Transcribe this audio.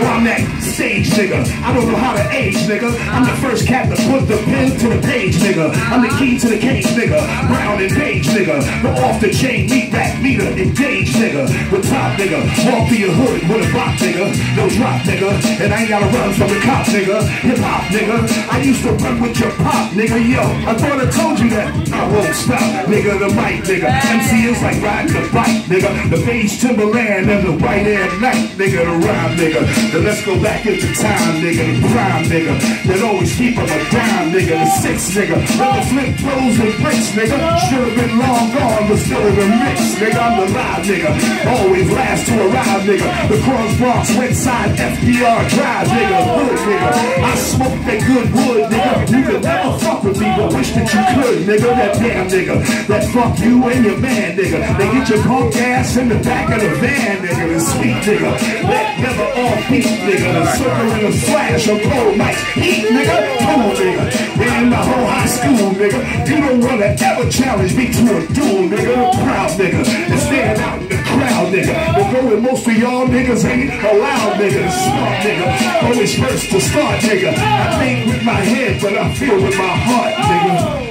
Thank you. I'm that stage nigga. I don't know how to age, nigga. I'm the first cat to put the pen to the page, nigga. I'm the key to the cage, nigga. Brown and page, nigga. The off the chain, meet back meter, engage, nigga. With top, nigga. Walk through your hood with a rock, nigga. No drop, nigga. And I ain't gotta run from the cop, nigga. Hip hop, nigga. I used to run with your pop, nigga. Yo, I thought I told you that. I won't stop, nigga. The mic, nigga. MC is like riding a bike, nigga. The beige Timberland and the white air night, nigga. The rhyme, nigga. Then let's go back into time, nigga. The prime, nigga. That always keep him a dime, nigga. The six, nigga. The flip throws and bricks, nigga. Should have been long gone, but still in the mix, nigga. I'm the live, nigga. Always last to arrive, nigga. The Cross Bronx, Westside, FDR Drive, nigga. Hood, nigga. I smoke that good wood, but wish that you could, nigga. That damn nigga. That fuck you and your man, nigga. They get your punk ass in the back of the van, nigga. The sweet nigga. That never off beat, nigga. The circle and a flash of cold nights. Heat, nigga. Come on, nigga. In the whole high school, nigga. You don't wanna ever challenge me to a duel, nigga. Proud nigga. And stand out in the crowd, nigga. But going most of y'all niggas ain't allowed, nigga. Smart nigga. Always first to start, nigga. I think my head, but I feel with my heart, nigga.